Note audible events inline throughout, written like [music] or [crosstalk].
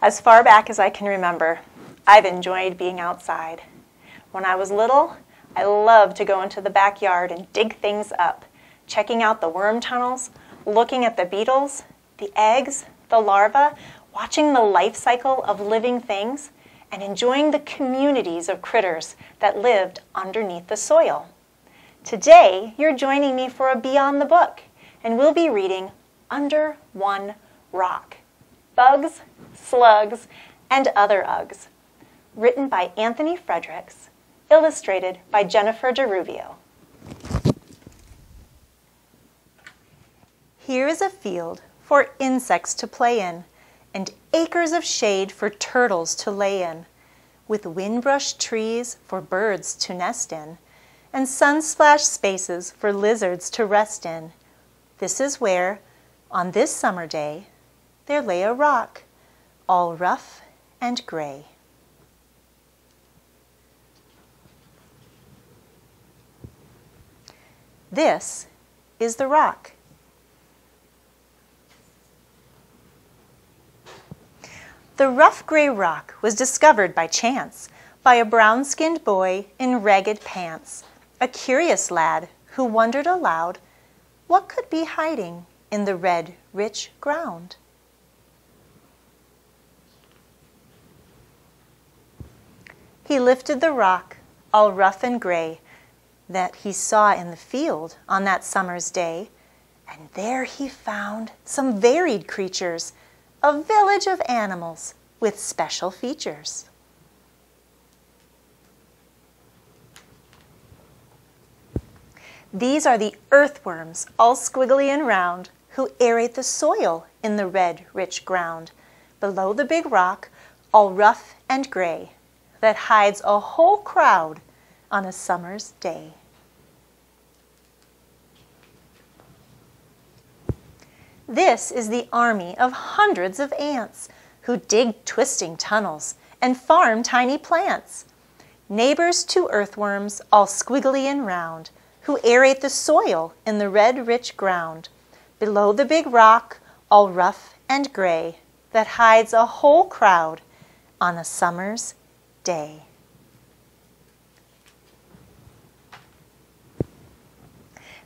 As far back as I can remember, I've enjoyed being outside. When I was little, I loved to go into the backyard and dig things up, checking out the worm tunnels, looking at the beetles, the eggs, the larvae, watching the life cycle of living things, and enjoying the communities of critters that lived underneath the soil. Today, you're joining me for a Beyond the Book, and we'll be reading Under One Rock Bugs, Slugs, and Other Ughs, written by Anthony Fredericks, illustrated by Jennifer DiRubbio. Here is a field for insects to play in, and acres of shade for turtles to lay in, with wind-brushed trees for birds to nest in, and sun-splashed spaces for lizards to rest in. This is where, on this summer day, there lay a rock, all rough and gray. This is the rock. The rough gray rock was discovered by chance by a brown skinned boy in ragged pants, a curious lad who wondered aloud what could be hiding in the red, rich ground. He lifted the rock, all rough and gray, that he saw in the field on that summer's day, and there he found some varied creatures, a village of animals with special features. These are the earthworms, all squiggly and round, who aerate the soil in the red, rich ground, below the big rock, all rough and gray that hides a whole crowd on a summer's day. This is the army of hundreds of ants who dig twisting tunnels and farm tiny plants. Neighbors to earthworms, all squiggly and round, who aerate the soil in the red, rich ground, below the big rock, all rough and gray, that hides a whole crowd on a summer's day.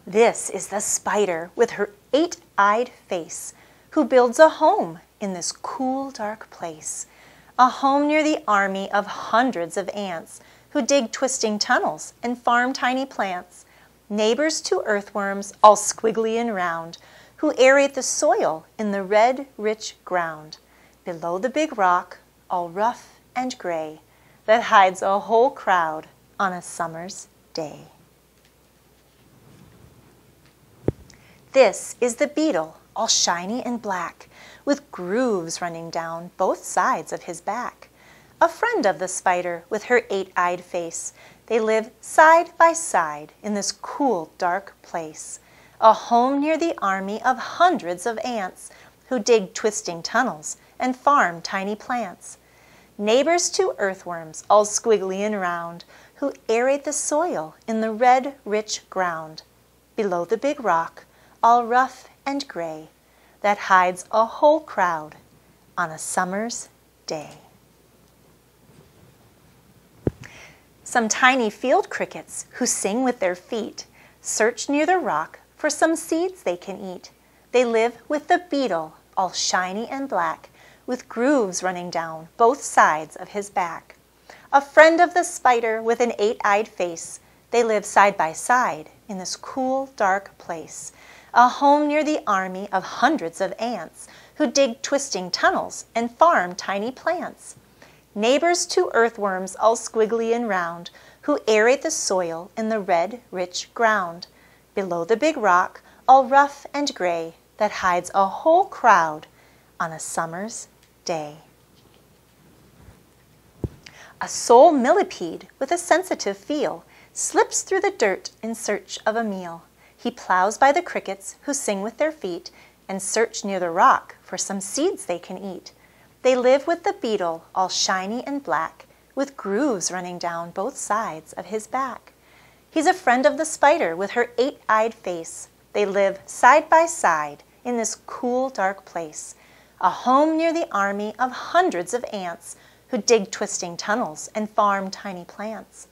This is the spider with her eight-eyed face who builds a home in this cool, dark place. A home near the army of hundreds of ants who dig twisting tunnels and farm tiny plants. Neighbors to earthworms, all squiggly and round, who aerate the soil in the red, rich ground. Below the big rock, all rough and gray, that hides a whole crowd on a summer's day. This is the beetle, all shiny and black, with grooves running down both sides of his back. A friend of the spider with her eight-eyed face, they live side by side in this cool, dark place, a home near the army of hundreds of ants who dig twisting tunnels and farm tiny plants neighbors to earthworms, all squiggly and round, who aerate the soil in the red, rich ground, below the big rock, all rough and gray, that hides a whole crowd on a summer's day. Some tiny field crickets who sing with their feet search near the rock for some seeds they can eat. They live with the beetle, all shiny and black, with grooves running down both sides of his back. A friend of the spider with an eight-eyed face, they live side by side in this cool, dark place, a home near the army of hundreds of ants who dig twisting tunnels and farm tiny plants. Neighbors to earthworms all squiggly and round who aerate the soil in the red, rich ground. Below the big rock, all rough and gray, that hides a whole crowd on a summer's day. A sole millipede with a sensitive feel slips through the dirt in search of a meal. He plows by the crickets who sing with their feet and search near the rock for some seeds they can eat. They live with the beetle, all shiny and black, with grooves running down both sides of his back. He's a friend of the spider with her eight-eyed face. They live side by side in this cool, dark place a home near the army of hundreds of ants who dig twisting tunnels and farm tiny plants.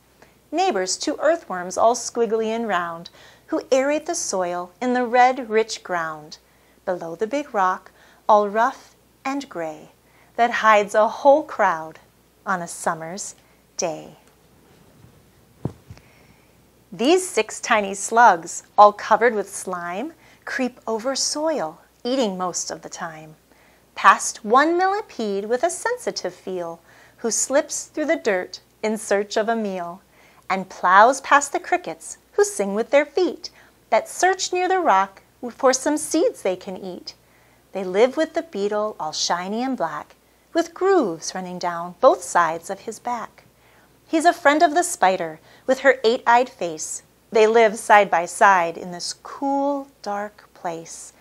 Neighbors to earthworms all squiggly and round, who aerate the soil in the red, rich ground. Below the big rock, all rough and gray, that hides a whole crowd on a summer's day. These six tiny slugs, all covered with slime, creep over soil, eating most of the time. Past one millipede with a sensitive feel, who slips through the dirt in search of a meal, and plows past the crickets who sing with their feet, that search near the rock for some seeds they can eat. They live with the beetle all shiny and black, with grooves running down both sides of his back. He's a friend of the spider with her eight-eyed face. They live side by side in this cool, dark place,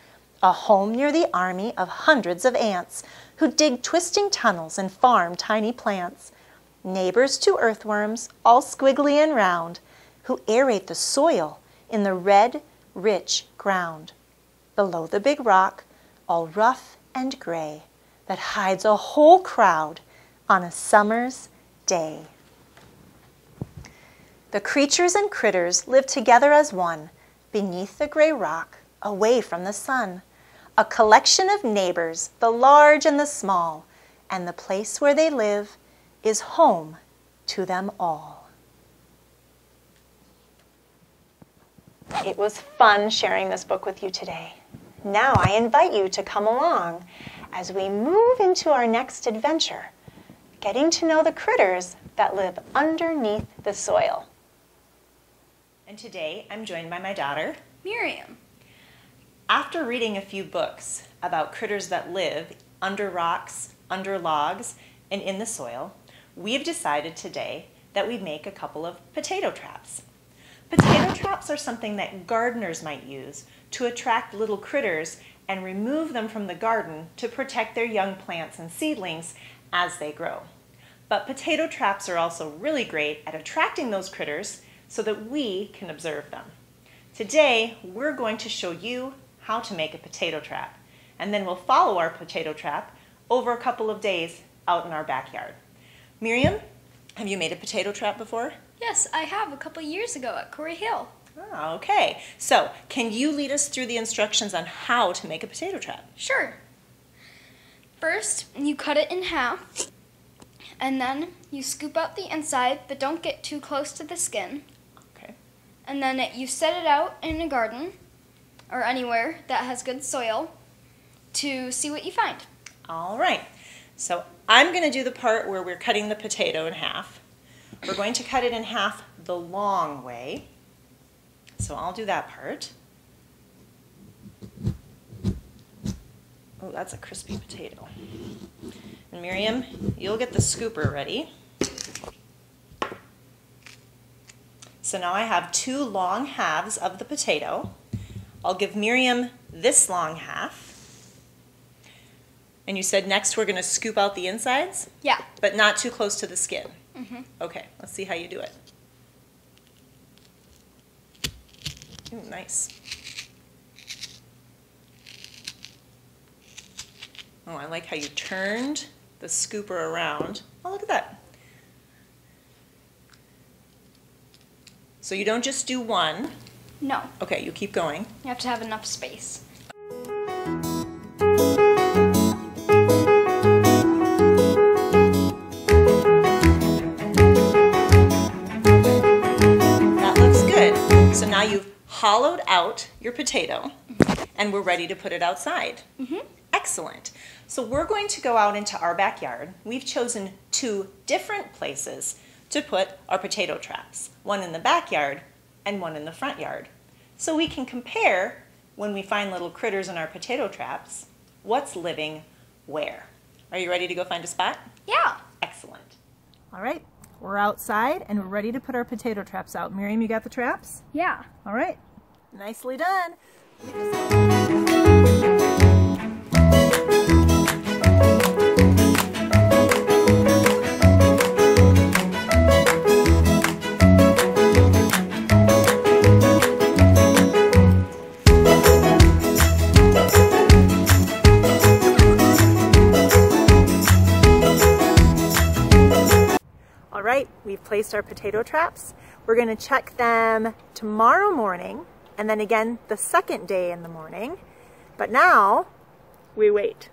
a home near the army of hundreds of ants who dig twisting tunnels and farm tiny plants. Neighbors to earthworms, all squiggly and round, who aerate the soil in the red, rich ground. Below the big rock, all rough and gray, that hides a whole crowd on a summer's day. The creatures and critters live together as one beneath the gray rock, away from the sun. A collection of neighbors, the large and the small, and the place where they live is home to them all. It was fun sharing this book with you today. Now I invite you to come along as we move into our next adventure, getting to know the critters that live underneath the soil. And today I'm joined by my daughter, Miriam. After reading a few books about critters that live under rocks, under logs, and in the soil, we've decided today that we'd make a couple of potato traps. Potato traps are something that gardeners might use to attract little critters and remove them from the garden to protect their young plants and seedlings as they grow. But potato traps are also really great at attracting those critters so that we can observe them. Today, we're going to show you how to make a potato trap, and then we'll follow our potato trap over a couple of days out in our backyard. Miriam, have you made a potato trap before? Yes, I have a couple years ago at Quarry Hill. Oh, okay. So, can you lead us through the instructions on how to make a potato trap? Sure. First, you cut it in half, and then you scoop out the inside, but don't get too close to the skin Okay. and then it, you set it out in a garden or anywhere that has good soil to see what you find. All right. So I'm going to do the part where we're cutting the potato in half. We're going to cut it in half the long way. So I'll do that part. Oh, that's a crispy potato. And Miriam, you'll get the scooper ready. So now I have two long halves of the potato. I'll give Miriam this long half. And you said next we're going to scoop out the insides? Yeah. But not too close to the skin? Mm -hmm. Okay, let's see how you do it. Ooh, nice. Oh, I like how you turned the scooper around. Oh, look at that. So you don't just do one. No. Okay, you keep going. You have to have enough space. That looks good. So now you've hollowed out your potato and we're ready to put it outside. Mm -hmm. Excellent. So we're going to go out into our backyard. We've chosen two different places to put our potato traps, one in the backyard and one in the front yard. So we can compare when we find little critters in our potato traps, what's living where. Are you ready to go find a spot? Yeah. Excellent. All right, we're outside and we're ready to put our potato traps out. Miriam, you got the traps? Yeah. All right, nicely done. Placed our potato traps. We're gonna check them tomorrow morning and then again the second day in the morning. But now we wait.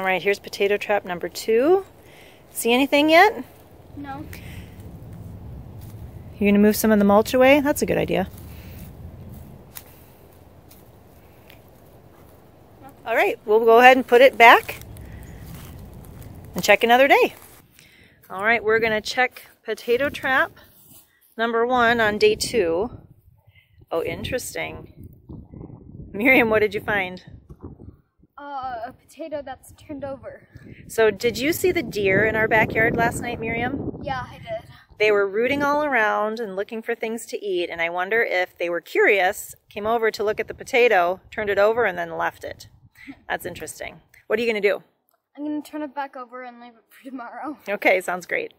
All right, here's potato trap number two. See anything yet? No. You're gonna move some of the mulch away? That's a good idea. All right, we'll go ahead and put it back and check another day. All right, we're gonna check potato trap number one on day two. Oh, interesting. Miriam, what did you find? Uh, a potato that's turned over. So did you see the deer in our backyard last night, Miriam? Yeah, I did. They were rooting all around and looking for things to eat, and I wonder if they were curious, came over to look at the potato, turned it over, and then left it. That's interesting. What are you going to do? I'm gonna turn it back over and leave it for tomorrow. Okay, sounds great.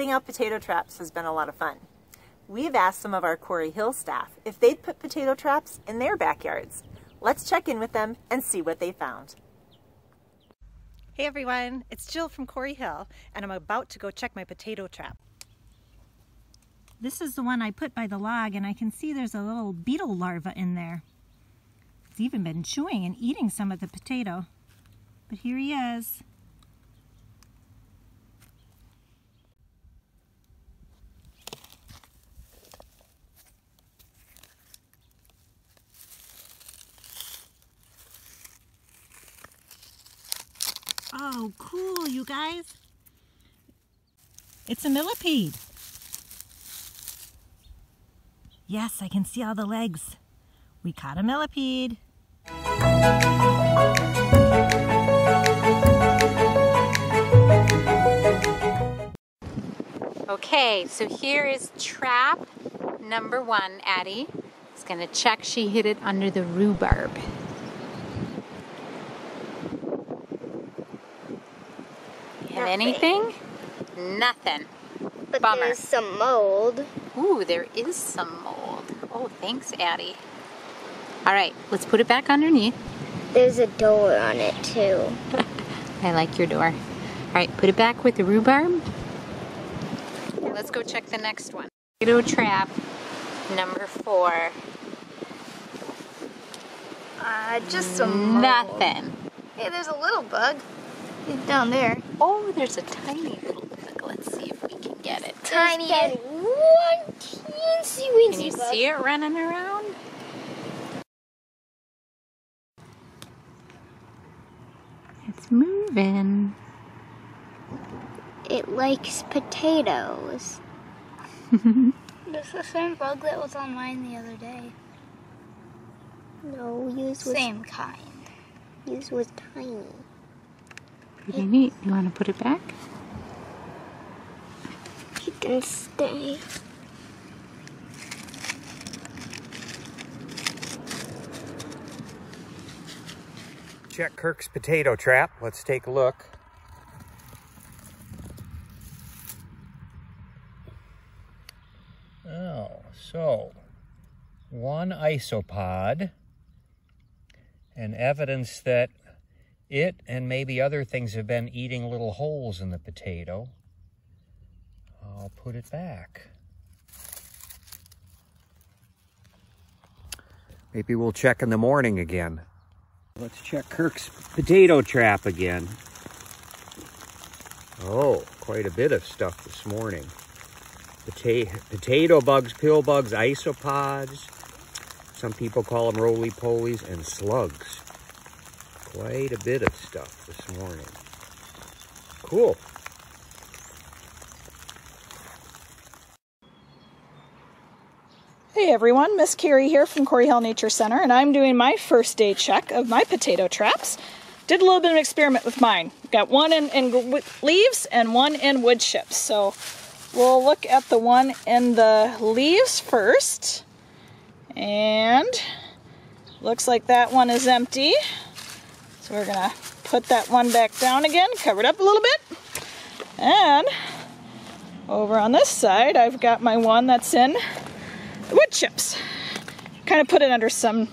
Putting out potato traps has been a lot of fun. We've asked some of our Quarry Hill staff if they'd put potato traps in their backyards. Let's check in with them and see what they found. Hey everyone, it's Jill from Quarry Hill, and I'm about to go check my potato trap. This is the one I put by the log, and I can see there's a little beetle larva in there. It's even been chewing and eating some of the potato. But here he is. Oh, cool, you guys. It's a millipede. Yes, I can see all the legs. We caught a millipede. Okay, so here is trap number one. Addie going to check she hit it under the rhubarb. You have anything? Nothing. But Bummer. there's some mold. Ooh, there is some mold. Oh, thanks, Addie. All right, let's put it back underneath. There's a door on it too. [laughs] I like your door. All right, put it back with the rhubarb. Let's go check the next one. Potato trap number four. Uh, just some mold. Nothing. Hey, there's a little bug. He's down there. Oh, there's a tiny little bug. Let's see if we can get it. Tiny. There's that one teensy weensy Can you bug. see it running around? It's moving. It likes potatoes. [laughs] That's the same bug that was on mine the other day. No, yours was same kind. Yours was tiny. Pretty neat. You want to put it back? He can stay. Check Kirk's potato trap. Let's take a look. Oh, so one isopod and evidence that it and maybe other things have been eating little holes in the potato. I'll put it back. Maybe we'll check in the morning again. Let's check Kirk's potato trap again. Oh, quite a bit of stuff this morning. Potato, potato bugs, pill bugs, isopods. Some people call them roly-polies and slugs. Quite a bit of stuff this morning. Cool. Hey everyone, Miss Carrie here from Quarry Hill Nature Center, and I'm doing my first day check of my potato traps. Did a little bit of an experiment with mine. Got one in, in leaves and one in wood chips. So we'll look at the one in the leaves first. And looks like that one is empty. So we're gonna put that one back down again, cover it up a little bit. And over on this side, I've got my one that's in the wood chips. Kind of put it under some a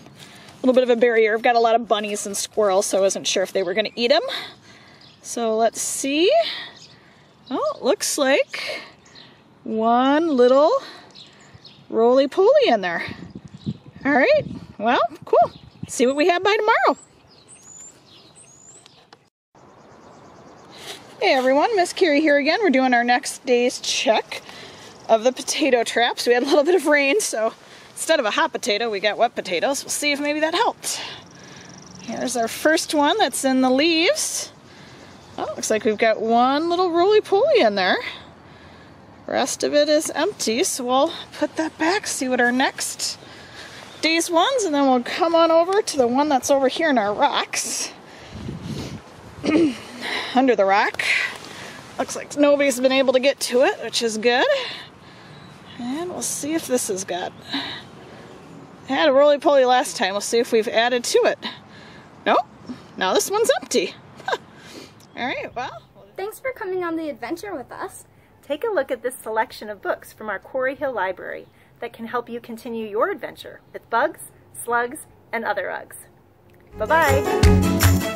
little bit of a barrier. I've got a lot of bunnies and squirrels, so I wasn't sure if they were to eat them. So let's see. Oh, it looks like one little roly-poly in there. All right, well, cool. see what we have by tomorrow. Hey everyone, Miss Carrie here again. We're doing our next day's check of the potato traps. We had a little bit of rain, so instead of a hot potato, we got wet potatoes. We'll see if maybe that helped. Here's our first one that's in the leaves. Oh, looks like we've got one little roly-poly in there. Rest of it is empty, so we'll put that back, see what our next day's ones, and then we'll come on over to the one that's over here in our rocks. [clears throat] Under the rock. Looks like nobody's been able to get to it, which is good. And we'll see if this has got. Had a roly poly last time. We'll see if we've added to it. Nope. Now this one's empty. [laughs] All right, well. Thanks for coming on the adventure with us. Take a look at this selection of books from our Quarry Hill Library that can help you continue your adventure with bugs, slugs, and other Ughs. Bye-bye.